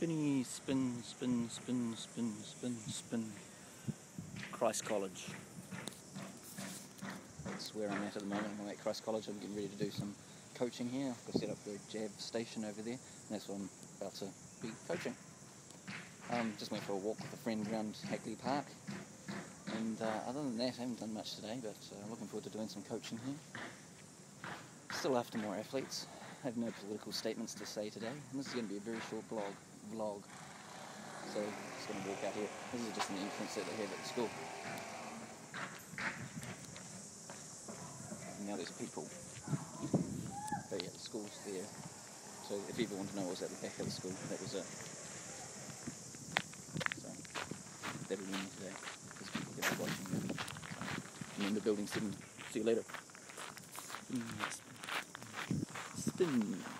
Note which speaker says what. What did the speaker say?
Speaker 1: Spinny, spin, spin, spin, spin, spin, spin. Christ College. That's where I'm at at the moment. I'm at Christ College. I'm getting ready to do some coaching here. I've got set up the Jav station over there, and that's what I'm about to be coaching. Um, just went for a walk with a friend around Hagley Park, and uh, other than that, I haven't done much today, but I'm uh, looking forward to doing some coaching here. Still after more athletes. I have no political statements to say today, and this is going to be a very short blog, vlog. So, I'm just going to walk out here. This is just an entrance that they have at the school. And now there's people. But yeah, the school's there. So if ever want to know what was at the back of the school, that was it. So, that'll be me today. There's people going to be watching. And then the building's didn't. See you later. Mm, Spin. Spin.